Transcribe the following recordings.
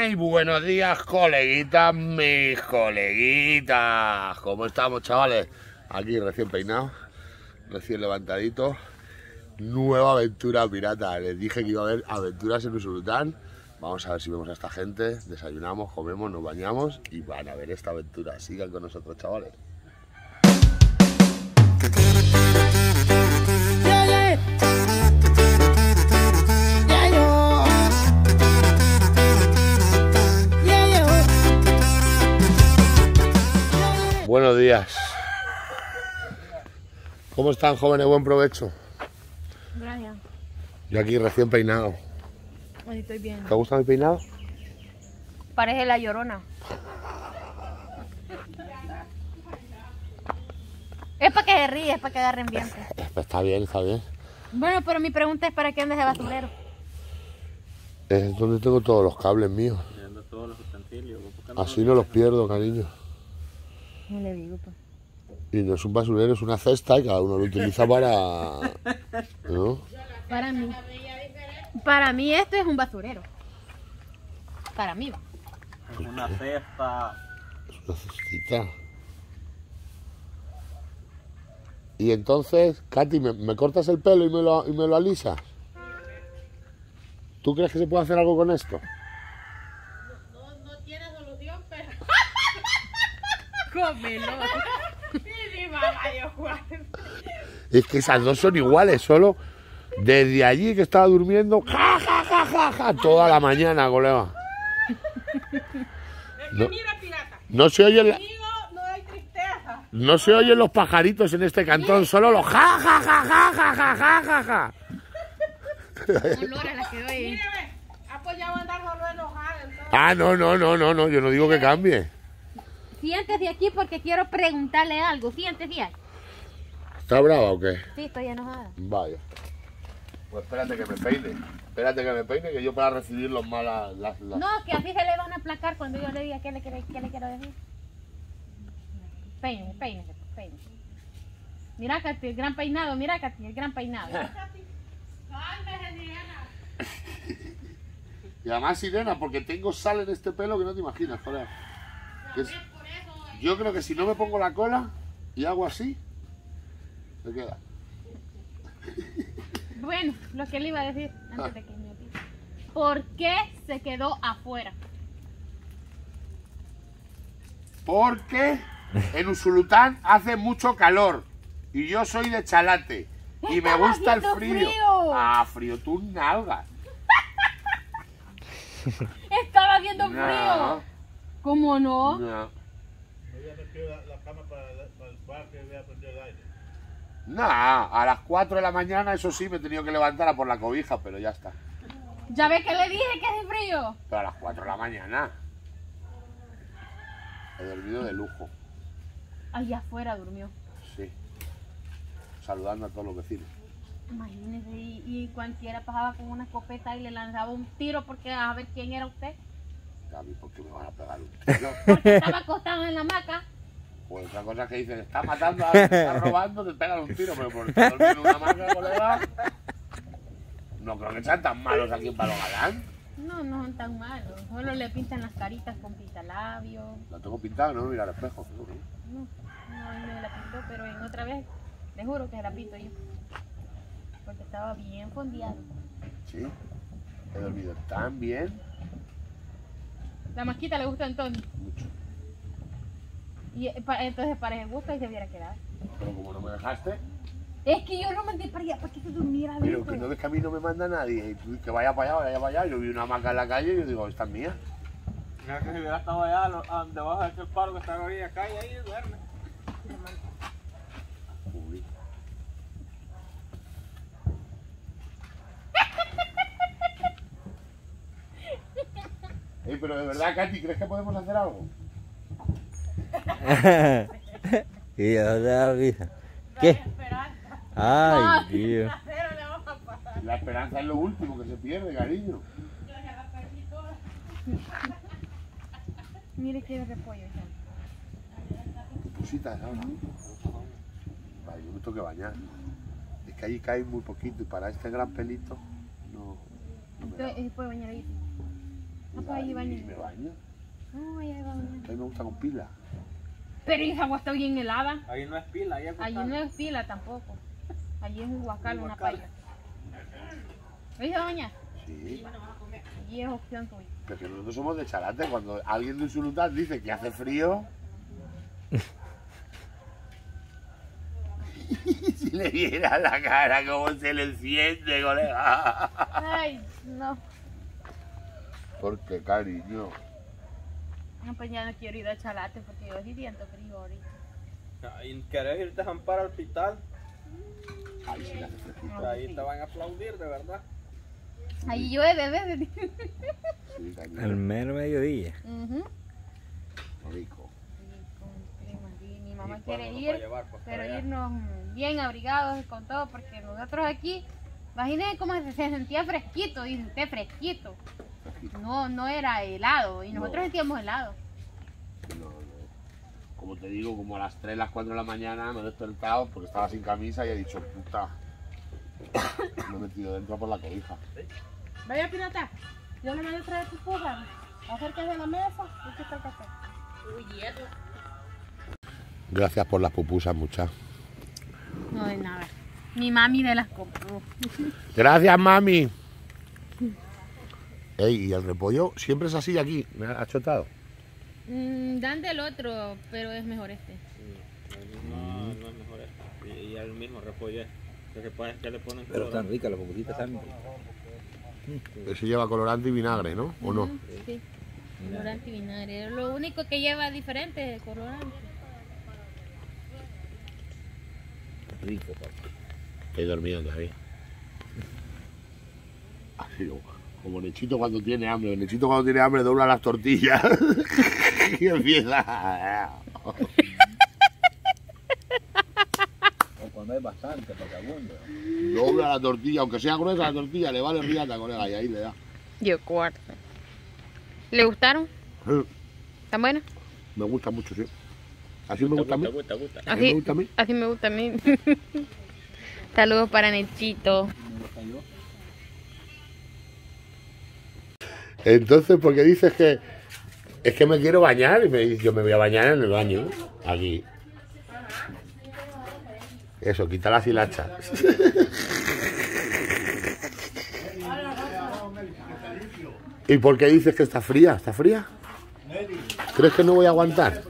Ay, buenos días, coleguitas, mis coleguitas. ¿Cómo estamos, chavales? Aquí recién peinado, recién levantadito. Nueva aventura pirata. Les dije que iba a haber aventuras en Usulután. Vamos a ver si vemos a esta gente. Desayunamos, comemos, nos bañamos y van a ver esta aventura. Sigan con nosotros, chavales. Buenos días. ¿Cómo están, jóvenes? Buen provecho. Gracias. Yo aquí recién peinado. Ahí estoy bien. ¿Te gusta mi peinado? Parece la llorona. Es para que se ríe, es para que agarren bien. Está bien, está bien. Bueno, pero mi pregunta es para qué andes de basurero. Es donde tengo todos los cables míos. Todos los utensilios. ¿por qué no Así no los pierdo, cariño. No le digo, pues. Y no es un basurero, es una cesta y cada uno lo utiliza para... ¿No? Para mí. Para mí esto es un basurero. Para mí va. Es una cesta. Es una cestita. Y entonces, Katy, ¿me, me cortas el pelo y me, lo, y me lo alisas? ¿Tú crees que se puede hacer algo con esto? Cómelo. Es que esas dos son iguales, solo desde allí que estaba durmiendo, ja, ja, ja, ja, ja, toda la mañana, colega. No, no se oyen la- no se oyen los pajaritos en este cantón, solo los ja, ja, ja, ja, ja, ja, ja. Ah, no, no, no, no, no, yo no digo que cambie. Siéntese aquí porque quiero preguntarle algo. Siéntese ahí. ¿Está brava o qué? Sí, estoy enojada. Vaya. Pues espérate que me peine. Espérate que me peine, que yo para recibir los malas... Las, las- No, que así se le van a aplacar cuando yo le diga qué le, quiere- qué le quiero decir. Peine, peine, peine. Mira, Katy, el gran peinado, mira, Katy, el gran peinado. Y además, Sirena, porque tengo sal en este pelo que no te imaginas, joder. Yo creo que si no me pongo la cola y hago así, se queda. Bueno, lo que le iba a decir antes de que me olvide. ¿Por qué se quedó afuera? Porque en Usulután hace mucho calor y yo soy de Chalate y me gusta el frío. frío. Ah, frío, tú nalgas. Estaba haciendo No. frío. ¿Cómo no? No. La, la cama para, para el y voy a prender el aire. Nah, a las 4 de la mañana, eso sí, me he tenido que levantar a por la cobija, pero ya está. ¿Ya ves que le dije que hace frío? Pero a las 4 de la mañana. He dormido de lujo, Allá afuera durmió. sí. Saludando a todos los vecinos. Imagínese, y, y cualquiera pasaba con una escopeta y le lanzaba un tiro porque a ver quién era usted. A mí, ¿por qué me van a pegar un tiro? Porque estaba acostado en la hamaca. Pues esa cosa que dicen, está matando a alguien, está robando, te pegan un tiro, pero por estar dormido en una manga, colega. No creo que sean tan malos aquí en Palo Galán. No, no son tan malos. Solo le pintan las caritas con pintalabios. La tengo pintada, no mira al espejo. seguro. No, no, él me la pintó, pero en otra vez, le juro que se la pinto yo. Porque estaba bien fondeado. Sí. He dormido tan bien. La masquita le gusta entonces. Mucho. Y eh, entonces para el gusto y se hubiera quedado. Pero como no me dejaste, Es que yo lo mandé para allá para que se durmiera pero dentro. que no ves que a mí no me manda nadie. Y tú, que vaya para allá, vaya para allá. Yo vi una hamaca en la calle y yo digo, esta es mía. Mira que si hubiera estado allá, lo- a- debajo de aquel paro que está en la orilla, cae ahí duerme. Uy. Pero de verdad, Katy, ¿crees que podemos hacer algo? y yo risa. ¿Qué? Ay, Dios. La esperanza es lo último que se pierde, cariño. Mire qué repollo. ya. Tu pusita ahora. Vale, yo me tengo que bañar. Es que ahí cae muy poquito y para este gran pelito no, no. Entonces, eh, puede bañar ahí. Ah, pues ahí baño. Me baño. No, ahí hay baño. A mí me gusta con pila. Pero esa agua está bien helada. Ahí no es pila, ahí es Allí no es pila tampoco. Allí es un guacal, Un una paya. ¿Oíste, doña? Sí. Allí es opción tuya. Pero que nosotros somos de charate. Cuando alguien de Usulután dice que hace frío. si le viera la cara, cómo se le enciende, colega. Ay, no. Porque, cariño. No, pues ya no quiero ir a Chalate porque yo sí siento frío ahorita. Ahí ¿Querés irte a amparo al hospital? Ay, sí. Ahí te van a aplaudir, de verdad. Allí llueve, ¿ves? Al mero mediodía. Ujú. Rico. Sí. Mi mamá ¿Y quiere ir, llevar, pues, pero allá? irnos mm, bien abrigados con todo, porque nosotros aquí, imagínense cómo se sentía fresquito, dice usted, fresquito. No, no era helado, y nosotros No. sentíamos helado. No, no. Como te digo, como a las 3, las 4 de la mañana me he despertado porque estaba sin camisa y he dicho, puta. Me he metido dentro por la cobija. Vaya pirata, yo le mando a traer tu esposa, acérquese de la mesa, aquí está el café. Gracias por las pupusas, muchas. No de nada. Mi mami de las compró. Gracias, mami. Ey, y el repollo siempre es así aquí, me ha chotado. Mm, dan del otro, pero es mejor este. No, no es mejor esto. Y, y el mismo repollo es. Lo que pasa es que le ponen Pero colorante. están ricas las pupusitas también. Ese lleva colorante y vinagre, ¿no? ¿O no? Sí. Colorante y vinagre. Lo único que lleva diferente es el colorante. Rico, papá. Estoy dormido todavía. Así, como Nechito cuando tiene hambre. Nechito cuando tiene hambre dobla las tortillas y empieza. O cuando hay bastante, vagabundo. Dobla la tortilla, aunque sea gruesa la tortilla, le vale riata, colega, y ahí le da. Yo cuarto. ¿Le gustaron? Eh, ¿Están buenas? Me gusta mucho, sí. Así me gusta a mí. gusta, gusta. Así me gusta a mí. así me gusta a mí. Saludos para Nechito. Entonces, ¿por qué dices que es que me quiero bañar? Y me dice, yo me voy a bañar en el baño, aquí. Eso, quita las hilachas. ¿Y por qué dices que está fría? ¿Está fría? ¿Crees que no voy a aguantar?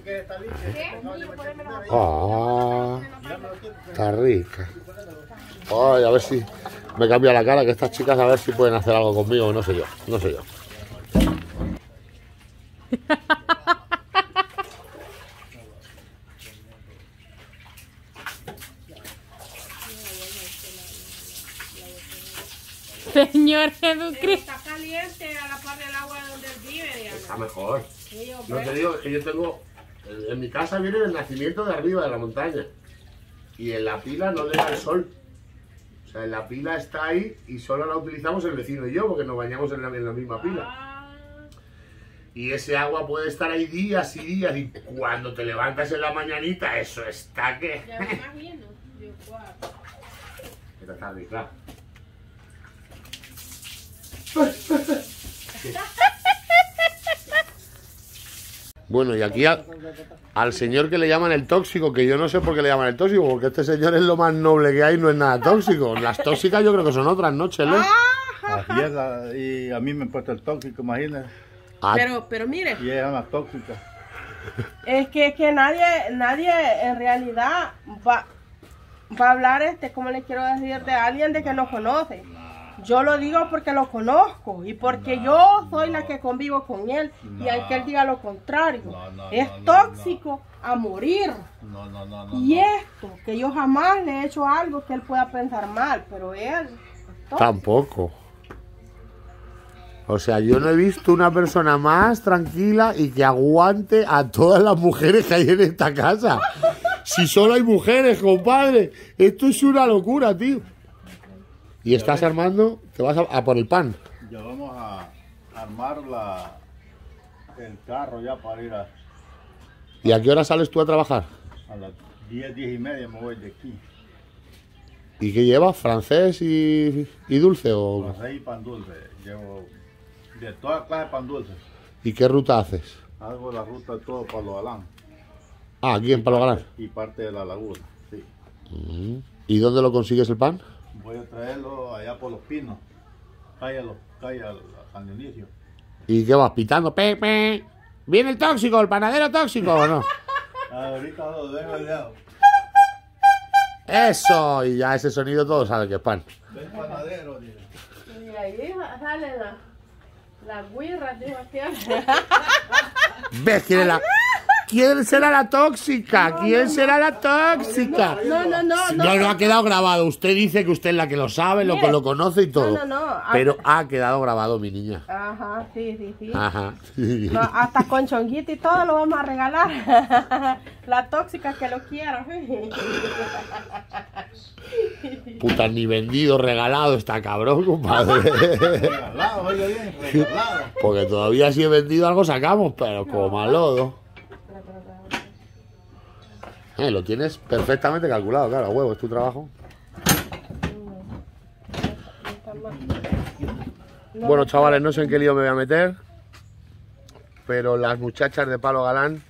Ah, está rica. Ay, a ver si me cambia la cara, que estas chicas a ver si pueden hacer algo conmigo, no sé yo, no sé yo. Señor Jesucristo. Está caliente a la par del agua donde él vive, Diana. Está mejor. Sí, No te digo, es que yo tengo. En en mi casa viene el nacimiento de arriba de la montaña. Y en la pila no le da el sol. O sea, en la pila está ahí y solo la utilizamos el vecino y yo porque nos bañamos en la, en la misma pila. Ah, Y ese agua puede estar ahí días y días. Y cuando te levantas en la mañanita, eso está que. ya me imagino. Yo. Esta está rica. Bueno, y aquí a- al señor que le llaman el tóxico, que yo no sé por qué le llaman el tóxico, porque este señor es lo más noble que hay, no es nada tóxico. Las tóxicas yo creo que son otras noches, ¿no? Así es, ah, y a mí me han puesto el tóxico, imagínate. Ah, Pero, pero mire, Y es más tóxica. es que, es que nadie, nadie en realidad va, va a hablar, este, como le quiero decir, de alguien de que no conoce. Yo lo digo porque lo conozco y porque yo soy la que convivo con él y aunque él diga lo contrario, No, no, es no, no, tóxico a morir. No, no, no, no. Y no. esto, que yo jamás le he hecho algo que él pueda pensar mal, pero él es tóxico. tampoco. O sea, yo no he visto una persona más tranquila y que aguante a todas las mujeres que hay en esta casa. Si solo hay mujeres, compadre. Esto es una locura, tío. Y estás armando, te vas a, a por el pan. Ya vamos a armar la, el carro ya para ir a, ¿Y a qué hora sales tú a trabajar? a las 10, 10 y media me voy de aquí. ¿Y qué llevas? ¿Francés y, y dulce o...? Pasé y pan dulce. Llevo De toda clase de pan dulce. ¿Y qué ruta haces? Hago la ruta de todo Palo Galán Ah, aquí en Palo Galán. y parte de la laguna. Sí. ¿Y dónde lo consigues el pan? Voy a traerlo allá por los pinos. Calle, a los, calle al San Dionisio. ¿Y qué vas pitando? Pe, pe. ¿Viene el tóxico, el panadero tóxico o no? Ah, ahorita lo dejo ya. Eso, y ya ese sonido todo sabe que es pan. Ven panadero, dice. Y ahí salen las la guirras, digo aquí. ¿Ves quién es la... ¿Quién será la tóxica? ¿Quién será la tóxica? No, no, no, no. No, no ha quedado grabado. Usted dice que usted es la que lo sabe, lo que lo conoce y todo. No, no, no. Pero ha quedado grabado, mi niña. Ajá, sí, sí, sí. Ajá. No, hasta con chonguito y todo lo vamos a regalar. La tóxica que lo quiera. Puta, ni vendido, regalado está cabrón, compadre. Regalado, oiga bien, regalado. Porque todavía si he vendido algo sacamos, pero como al lodo. Eh, lo tienes perfectamente calculado, claro, huevo, es tu trabajo. Bueno, chavales, no sé en qué lío me voy a meter, pero las muchachas de Palo Galán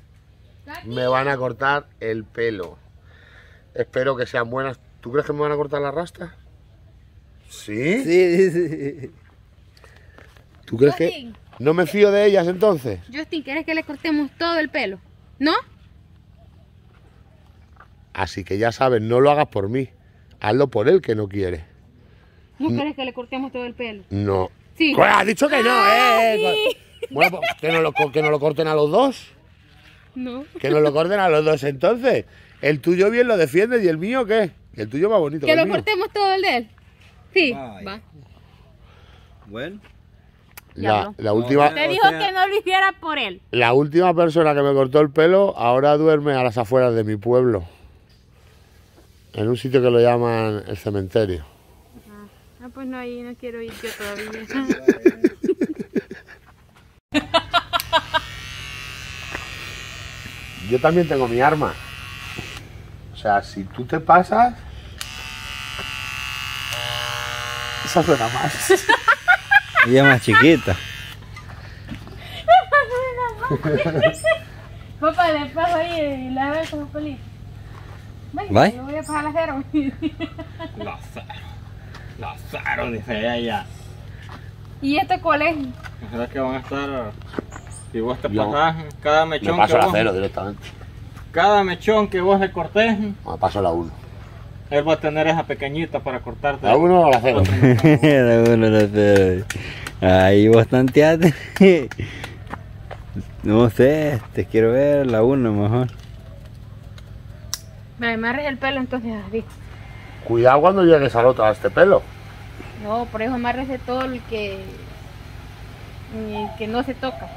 me van a cortar el pelo. Espero que sean buenas. ¿Tú crees que me van a cortar la rasta? ¿Sí? Sí, sí, sí. ¿Tú crees que...? Justin. No me fío de ellas entonces. Justin, ¿quieres que le cortemos todo el pelo? ¿No? Así que ya sabes, no lo hagas por mí. Hazlo por él que no quiere. ¿No quieres que le cortemos todo el pelo? No. Sí. Pues has dicho que no, Ah, ¿eh? Bueno, pues que no, lo, que no lo corten a los dos. No. Que no lo corten a los dos entonces. El tuyo bien lo defiendes y el mío qué? El tuyo más bonito que, ¿Que el lo mío. cortemos todo el de él? Sí, Ay. va. Bueno. La, última, Te dijo que no lo hiciera por él. la última persona que me cortó el pelo ahora duerme a las afueras de mi pueblo. En un sitio que lo llaman el cementerio. Ah, pues no, ahí no quiero ir yo todavía. Yo también tengo mi arma. O sea, si tú te pasas... Esa suena más. Ella más chiquita. Papá, le paso ahí y la veo como feliz. Bye. le voy a pasar la cero. Lázaro. Lázaro, dice ella. ¿Y este cuál es? ¿Sabes que van a estar? Si vos te Yo pasás, cada Me mechón paso que la vos, cero directamente. cada mechón que vos le cortés, Me paso la 1. él va a tener esa pequeñita para cortarte. ¿La 1 o la 0? La uno, la cero. Ahí vos tanteaste. No sé, te quiero ver la uno mejor. Me amarres el pelo entonces así. Cuidado cuando llegues al otro a este pelo. No, por eso amarres de todo el que. el que no se toca.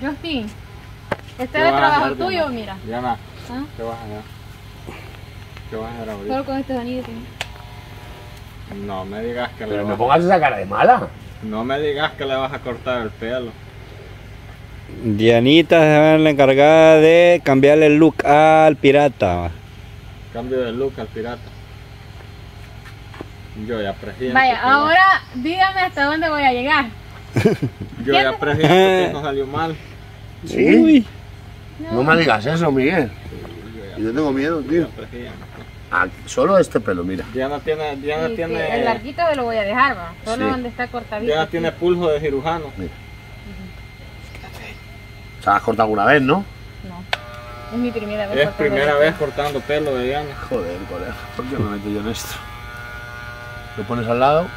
Justin, este ¿Qué es el a trabajo hacer, tuyo, Diana? mira. Diana, ¿Ah? ¿qué vas a hacer? ¿Qué vas a hacer ahorita? Solo con estos anillos. ¿sí? No me digas que le Pero me vas, pongas esa cara de mala. no me digas que le vas a cortar el pelo. Dianita se va a la encargada de cambiarle el look al pirata. Cambio de look al pirata. Yo ya presiento. Vaya, ahora dígame hasta dónde voy a llegar. Yo ya presiento que no salió mal. ¿Sí? Uy. No me digas eso, Miguel. Yo tengo miedo, tío. Ah, solo este pelo, mira. Diana tiene, Diana tiene, El larguito se lo voy a dejar, va. Solo Sí. donde está cortadito. Diana tiene pulso de cirujano. ¿Se has cortado alguna vez, no? No. Es mi primera vez. Es cortando primera el vez pelo. cortando pelo de Diana. Joder, colega. ¿Por qué me meto yo en esto? Lo pones al lado.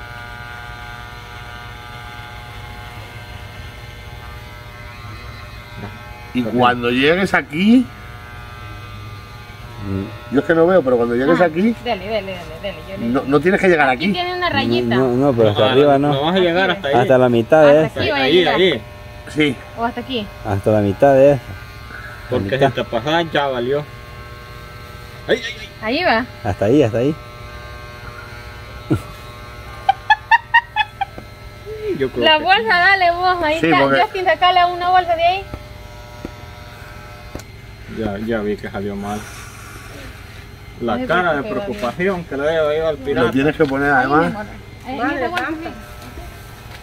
Y cuando llegues aquí. Yo es que no veo, pero cuando llegues Ah, aquí. Dele, dele, dele, dele. Yo le- No, no tienes que llegar Aquí aquí. tiene una rayita. No, no, pero hasta Ah, arriba No no. vas a llegar hasta ahí. Hasta la mitad de Hasta esa. aquí. va a ahí, ahí. Sí. O hasta aquí. Hasta la mitad de esa. Porque si te pasas ya valió. Ay, ay, ay. Ahí va. Hasta ahí, hasta ahí. Yo creo La que- bolsa, dale vos. Ahí Sí, está. porque- Justin, sacale una bolsa de ahí. Ya, ya vi que salió mal. La cara de preocupación que le veo ahí al Lo pirata. tienes que poner Ahí además santa.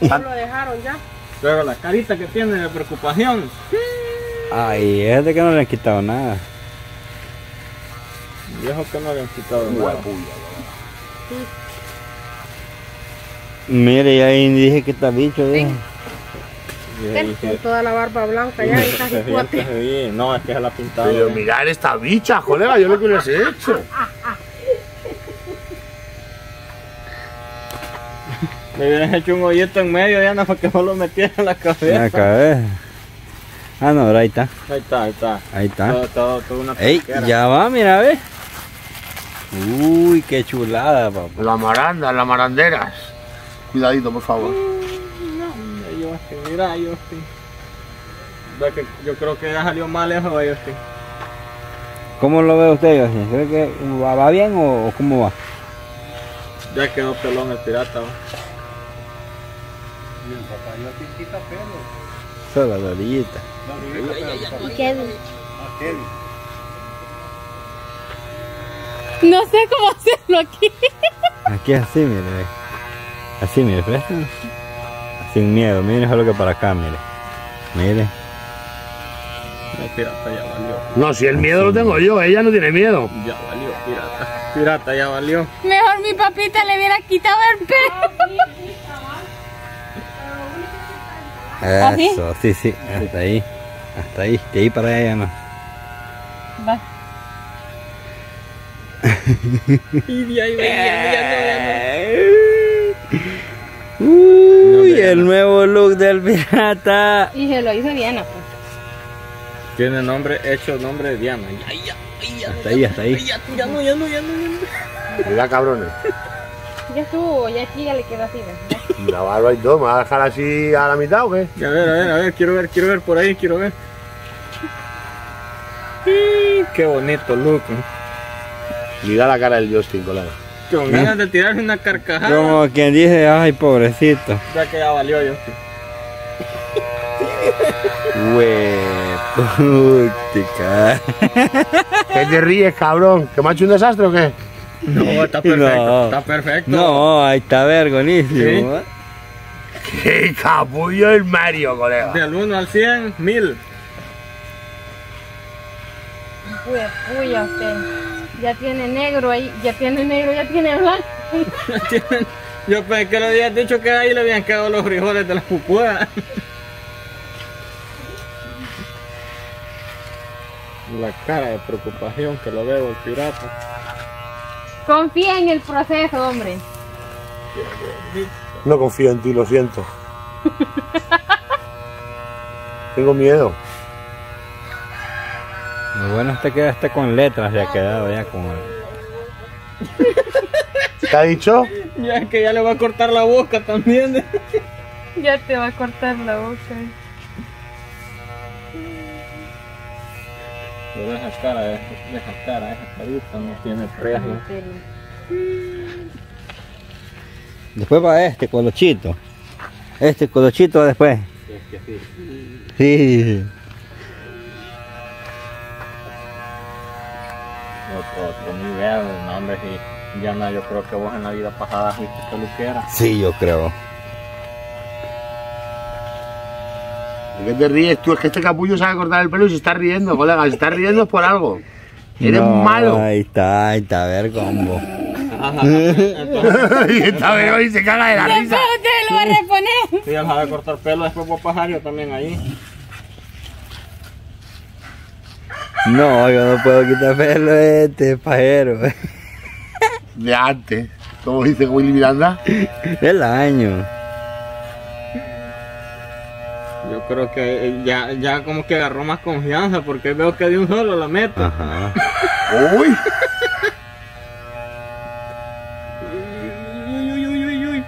sí. No lo dejaron ya. Pero la carita que tiene de preocupación. Ay, es de que no le han quitado nada. Viejo que no le han quitado nada. Mire, ya ahí dije que está bicho. ahí Con toda la barba blanca ya y casi. No, es que se la pintado. Pero mirar esta bicha, colega, yo lo que les he hecho. Le hubieras hecho un hoyito en medio ya no para que no lo metiera en la En cabeza. la cabeza. Ah, no, ahora ahí está. Ahí está, ahí está. Ahí está. Todo, todo, todo una Ey, pesquera. ya va, mira, ve. Uy, qué chulada, papá. La maranda, las maranderas. Cuidadito, por favor. Mira, yo mira, yo sí. Que Yo creo que ya salió mal eso, yo sí. ¿Cómo lo ve usted, José? ¿Cree que va, va bien o, o cómo va? Ya quedó pelón el pirata. ¿va? Y el papá. No, pero Kevin. Ah, Kevin. No sé cómo hacerlo aquí. Aquí así, mire. Así, mire, préstame. Sin miedo, mire solo que para acá, mire. Mire. El pirata ya valió. No, si el miedo lo tengo yo, ella no tiene miedo. Ya valió, pirata. Pirata ya valió. Mejor mi papita le hubiera quitado el pelo. ¿Así? Eso, sí, sí, hasta ahí. Hasta ahí, de ahí para allá ya no. Va. Y de ahí no, ya Uy, el nuevo look del pirata. Y se lo hizo Diana, pues. no. Tiene nombre, hecho nombre de Diana. Ya, ya, ya. Hasta ahí, hasta ahí. Ya, ya no, ya no, ya no, ya no. Mira, cabrones. Ya estuvo, ya aquí ya le quedó así. ¿ves? La barba y todo, ¿me vas a dejar así a la mitad o qué? A ver, a ver, a ver, quiero ver, quiero ver por ahí, quiero ver. Y qué bonito look. ¿eh? Mira la cara del Justin, colega. Con ganas de tirarle una carcajada. Como quien dice, ay, pobrecito. Ya que ya valió. Hueputica. ¿Qué te ríes, cabrón? ¿Que me ha hecho un desastre o qué? No, está perfecto, No. está perfecto. No, ahí está vergonísimo. ¿eh? ¡Qué capullo el Mario, colega! Del 1 al 100, 1000. Pues, puya usted. Ya tiene negro ahí, ya tiene negro, ya tiene blanco. Yo pensé que le habías dicho que ahí le habían quedado los frijoles de la pupuda. La cara de preocupación que lo veo el pirata. Confía en el proceso, hombre. No confío en ti, lo siento. Tengo miedo. Lo bueno es que quedaste con letras, ya ha quedado ya con el... ¿Qué ha dicho? Ya que ya le va a cortar la boca también. Ya te va a cortar la boca. Pero esa cara, esa cara, esa carita no tiene precio. Después va este colochito. Este colochito va después. Sí. Otro, otro nivel, no hombre, sí. Ya no, yo creo que vos en la vida pasada fuiste peluquera. Sí, yo creo. ¿De qué te ríes tú? Es que este capullo sabe cortar el pelo y se está riendo, colega. Se está riendo es por algo. Eres No, malo. Ahí está, ahí está, a ver combo. Y está vergüenza y se caga de la risa. Después usted lo va a reponer. si él sabe cortar pelo, después vos pasar yo también ahí. No, yo no puedo quitar pelo este pajero. De antes. Como dice Willy Miranda. Del año. Yo creo que eh, ya, ya como que agarró más confianza porque veo que de un solo la meto. Ajá. Uy. Uy, uy, uy, uy, uy.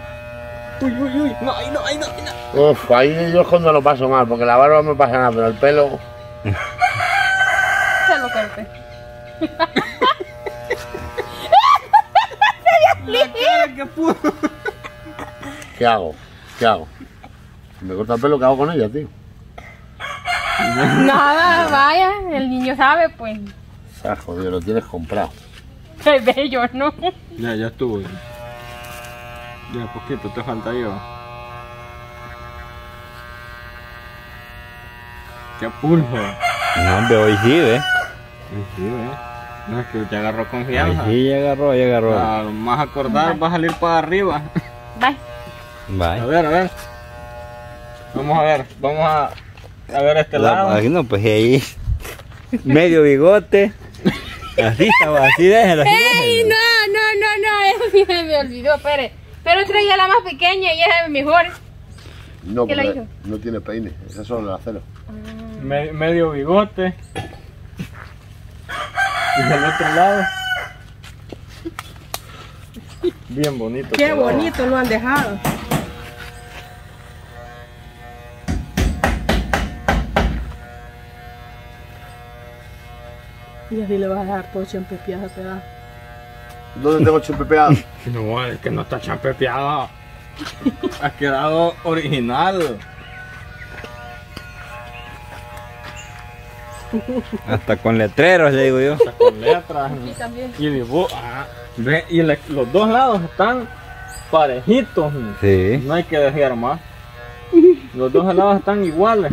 Uy, uy, uy. No, ay, no, ay, no, ay, no. Uf, ahí yo es cuando lo paso mal, porque la barba no me pasa nada, pero el pelo. Se lo corté. La cara que puso. ¿Qué hago? ¿Qué hago? ¿Me corta el pelo? ¿Qué hago con ella, tío? Nada, vaya, el niño sabe, pues. Se ha jodido, lo tienes comprado. Es bello, ¿no? Ya, ya estuvo. Ya poquito te falta yo. Qué pulso. No, hombre, hoy sí, ¿eh? No es que te agarró Hoy confianza. sí, ya agarró, ya agarró. Al más acordar va a salir para arriba. Bye. A Bye. ver, a ver. Vamos a ver, vamos a, a ver este La- lado. aquí no, pues ahí. Medio bigote. Así estaba, así déjalo, así ¡Ey! No, no, no, no, eso sí se me olvidó, espere. Pero traía la más pequeña y esa es mejor. No, ¿Qué hizo? no tiene peine. Esa es solo el acero. Me- medio bigote. Y del otro lado. Bien bonito. Qué bonito lo han dejado. Y así le vas a dejar todo champepiado a pedazo. ¿Dónde tengo chimpepeado? No, es que no está champepeado. ha quedado original. Hasta con letreros, le digo yo. Está con letras. Y también. Y dibujo. ah, ve, y le- los dos lados están parejitos. Sí. No hay que dejar más. Los dos lados están iguales.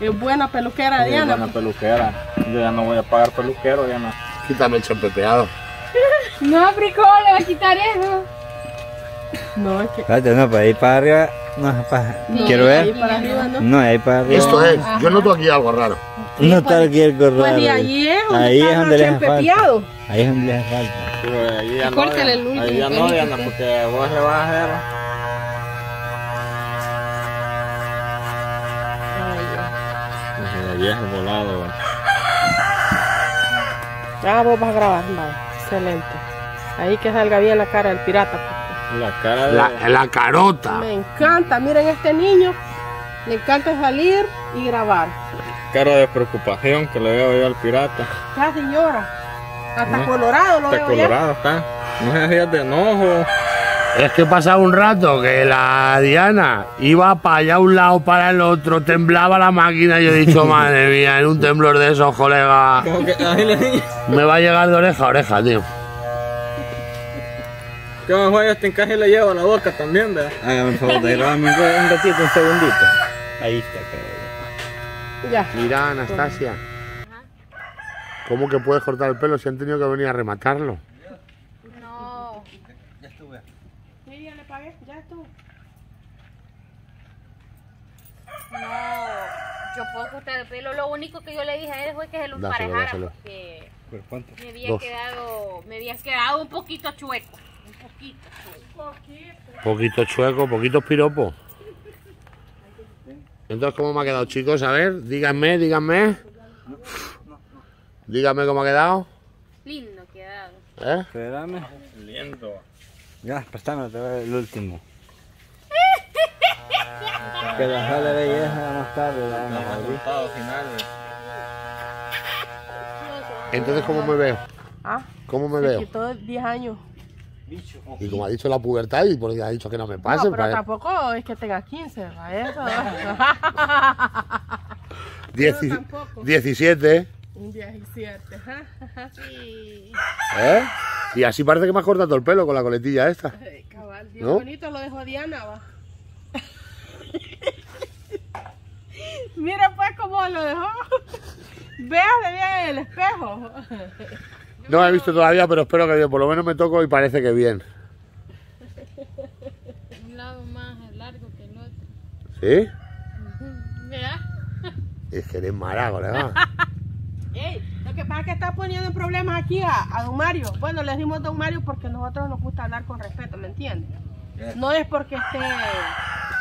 Es buena peluquera Diana. buena peluquera. Yo ya no voy a pagar peluquero, ya no. Quítame el chimpepeado. No, Frico, le va a quitar eso. No, es que. Espérate, no, para ir para arriba. No, para... No, Quiero Ahí ver. para arriba, ¿no? No, ahí para arriba. Esto es. Yo noto aquí algo raro. No está aquí el corral. Pues de ahí es donde Ahí es donde le hace falta. Ahí es donde le hace falta. Pero ahí ya no, el último ahí ya no. Diana, porque vos le vas a hacer. Ahí es el volado. Ah, vos vas a grabar, vale. Excelente. Ahí que salga bien la cara del pirata. pues. La cara de. La, la carota. Me encanta, miren este niño. Le encanta salir y grabar. cara de preocupación que le veo yo al pirata. Casi llora. Hasta No, colorado lo Está veo ya. colorado, está. No se hacía de enojo. Es que pasaba un rato que la Diana iba para allá un lado para el otro, temblaba la máquina y yo he dicho, madre mía, en un temblor de esos, colega, me va a llegar de oreja a oreja, tío. Que mejor este encaje le lleva a la boca también, ¿verdad? Hágame el favor grabarme un un ratito, un segundito. Ahí está, creo. Ya. Mira, Anastasia. ¿Cómo que puedes cortar el pelo si han tenido que venir a rematarlo? No. Sí, ya le pagué, ya estuvo. No, yo puedo cortar el pelo. Lo único que yo le dije a él fue que se lo Dáselo, emparejara dáselo. porque me había Dos. quedado, me había quedado un poquito chueco. Un poquito chueco. Poquito chueco, poquito piropo. Entonces, ¿cómo me ha quedado, chicos? A ver, díganme, díganme. Díganme cómo ha quedado. Lindo quedado. ¿Eh? Lindo. Ya, préstame te voy el último. Que la sala de belleza más tarde la vamos a abrir. Resultado final. Entonces, ¿cómo me veo? Ah, ¿Cómo me veo? quitó 10 años. Y como ha dicho la pubertad y porque ha dicho que no me pase, no, pero pues, tampoco es que tenga 15, ¿verdad? Eso. dieci- no, tampoco. 17, Un 17. Sí. ¿eh? Y así parece que me has cortado todo el pelo con la coletilla esta. Ay, cabal, bien ¿No? bonito lo dejó Diana, va. Mira pues cómo lo dejó. Véase bien en el espejo. No he visto todavía, pero espero que bien. Por lo menos me toco y parece que bien. Un lado más largo que el otro. ¿Sí? ¿Verdad? Es que eres mala, colega. Ey, lo que pasa es que está poniendo en problemas aquí a, a don Mario. Bueno, le decimos don Mario porque a nosotros nos gusta hablar con respeto, ¿me entiendes? No es porque esté...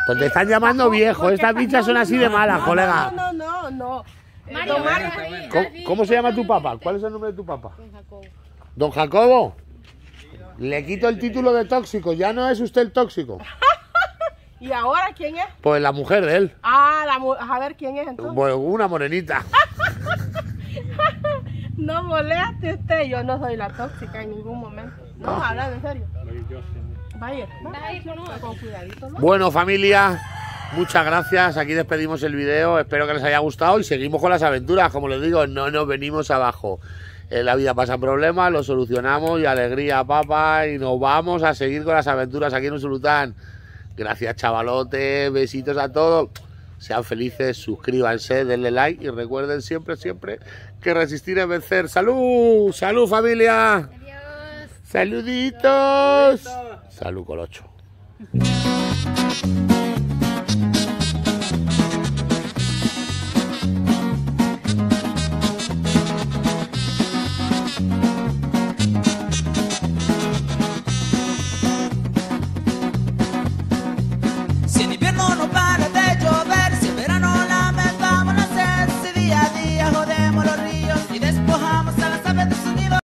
Pues te están llamando viejo. Estas bichas son no, así no, de malas, no, colega. No, no, no, no. Eh, Mario, Mario, ¿Cómo, cómo se llama tu papá? ¿Cuál es el nombre de tu papá? Don Jacobo. Don Jacobo. Le quito el título de tóxico. Ya no es usted el tóxico. ¿y ahora quién es? Pues la mujer de él. Ah, la mu- a ver quién es entonces. Bueno, una morenita. No moleste usted, yo no soy la tóxica en ningún momento. No, hablando en serio. Bueno, familia, muchas gracias. Aquí despedimos el video. Espero que les haya gustado y seguimos con las aventuras. Como les digo, no nos venimos abajo. En la vida pasan problemas, los solucionamos y alegría, papá. Y nos vamos a seguir con las aventuras aquí en Usulután. Gracias, chavalotes. Besitos a todos. Sean felices, suscríbanse, denle like y recuerden siempre, siempre que resistir es vencer. ¡Salud! ¡Salud, familia! Adiós. ¡Saluditos! ¡Salud, colocho!